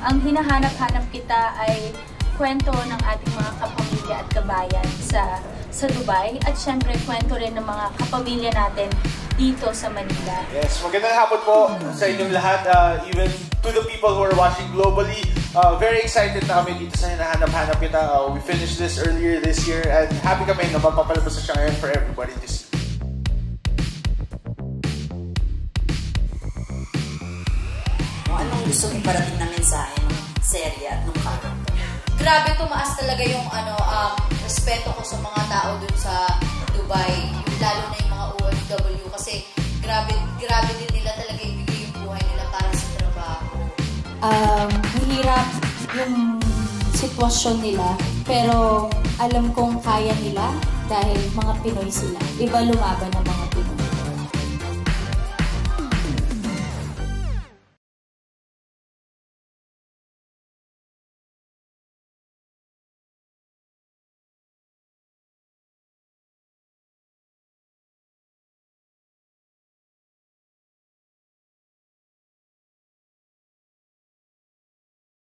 Ang hinahanap-hanap kita ay kwento ng ating mga kapamilya at kabayan sa sa Dubai at syempre kwento rin ng mga kapamilya natin dito sa Manila. Yes, magandang hapon po sa inyong lahat, uh, even to the people who are watching globally. Uh, very excited na kami dito sa hinahanap-hanap kita. Uh, we finished this earlier this year and happy kami na mapapalabas siya ngayon for everybody to see. Anong gusto mong parating na mensahe ng serye at ng character? grabe tumaas talaga yung ano um, respeto ko sa mga tao dun sa Dubai, lalo na yung mga OFW kasi grabe grabe din nila talaga ibigay yung buhay nila para sa trabaho. Um, mahirap yung sitwasyon nila pero alam kong kaya nila dahil mga Pinoy sila. Iba lumaban ng